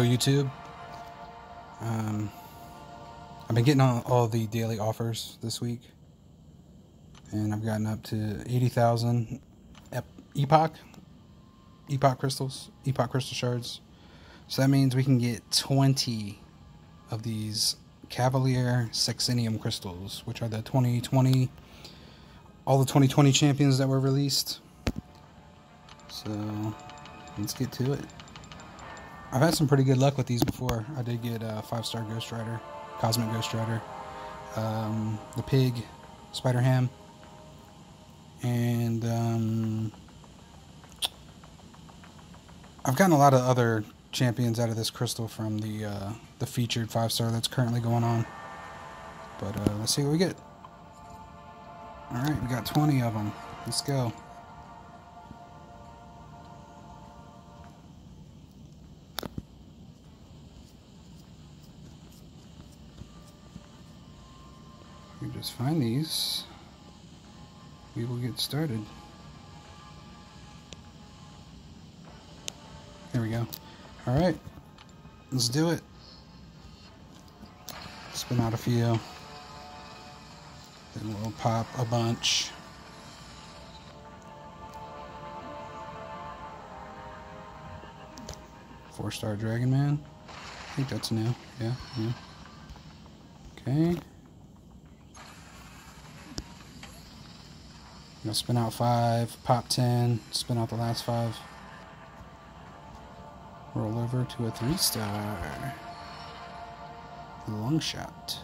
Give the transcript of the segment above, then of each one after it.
YouTube. Um, I've been getting all, all the daily offers this week, and I've gotten up to 80,000 Epoch, Epoch crystals, Epoch crystal shards. So that means we can get 20 of these Cavalier Sexennium crystals, which are the 2020, all the 2020 champions that were released. So let's get to it. I've had some pretty good luck with these before. I did get a five star Ghost Rider, Cosmic Ghost Rider, um, the Pig, Spider Ham, and um, I've gotten a lot of other champions out of this crystal from the uh, the featured five star that's currently going on. But uh, let's see what we get. All right, we got 20 of them. Let's go. Just find these, we will get started. There we go. All right, let's do it. Spin out a few. Then we'll pop a bunch. Four star Dragon Man. I think that's new. Yeah, yeah. Okay. Gonna spin out five, pop ten, spin out the last five. Roll over to a three star. Long shot.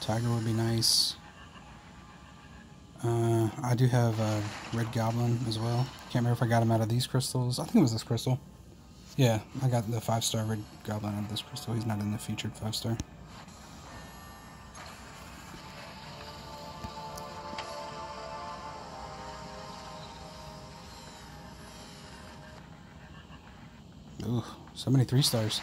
Tiger would be nice. Uh, I do have a Red Goblin as well. Can't remember if I got him out of these crystals. I think it was this crystal. Yeah, I got the 5-star Red Goblin out of this crystal. He's not in the featured 5-star. Ooh, so many 3 stars.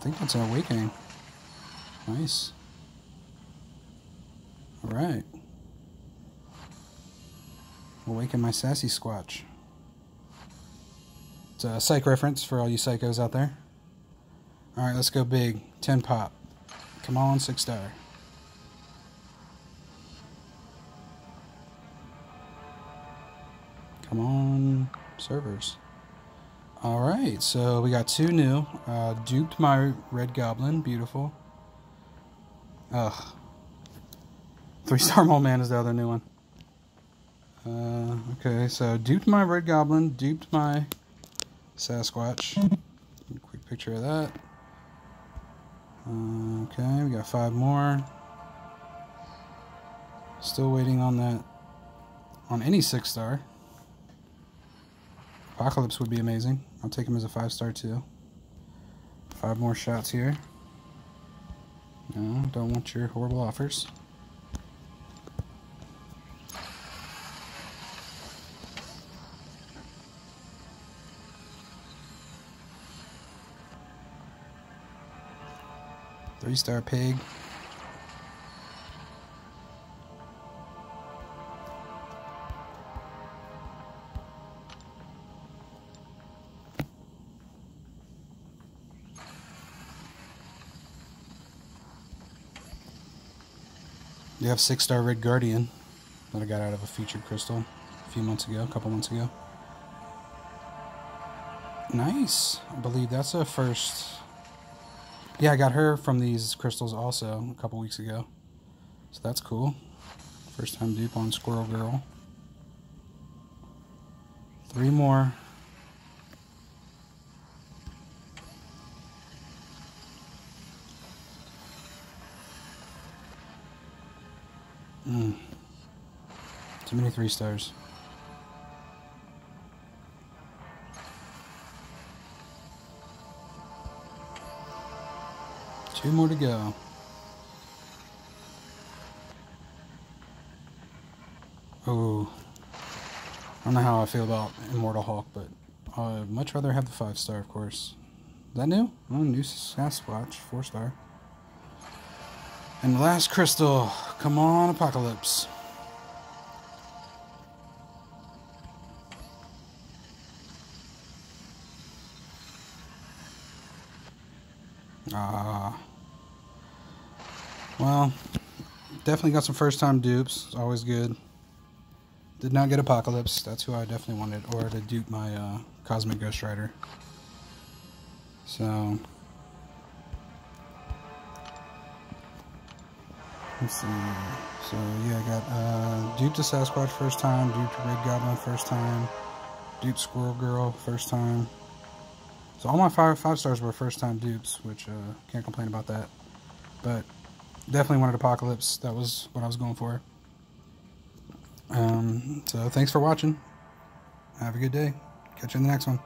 I think that's an awakening. Nice. Alright. Awaken my sassy squatch. It's a psych reference for all you psychos out there. Alright, let's go big. 10 pop. Come on, 6 star. Come on, servers. Alright, so we got two new. Uh, duped my Red Goblin. Beautiful. Ugh. Three Star Mole Man is the other new one. Uh, okay, so duped my Red Goblin. Duped my Sasquatch. Quick picture of that. Uh, okay, we got five more. Still waiting on that. On any six star. Apocalypse would be amazing. I'll take him as a five star too. Five more shots here. No, don't want your horrible offers. Three star pig. You have six star Red Guardian that I got out of a featured crystal a few months ago, a couple months ago. Nice. I believe that's a first. Yeah, I got her from these crystals also a couple weeks ago. So that's cool. First time dupe on Squirrel Girl. Three more. Mm. Too many three stars. Two more to go. Oh, I don't know how I feel about Immortal Hulk, but I'd much rather have the five star, of course. Is that new? Oh, new Sasquatch, four star. And the last crystal. Come on, Apocalypse. Ah. Uh, well, definitely got some first time dupes. It's always good. Did not get Apocalypse. That's who I definitely wanted. Or to dupe my uh, Cosmic Ghost Rider. So. Let's see. So, yeah, I got uh, duped a Sasquatch first time. Dupe a Red Goblin first time. Dupe Squirrel Girl first time. So all my five five stars were first time dupes, which uh, can't complain about that. But definitely wanted Apocalypse. That was what I was going for. Um, so thanks for watching. Have a good day. Catch you in the next one.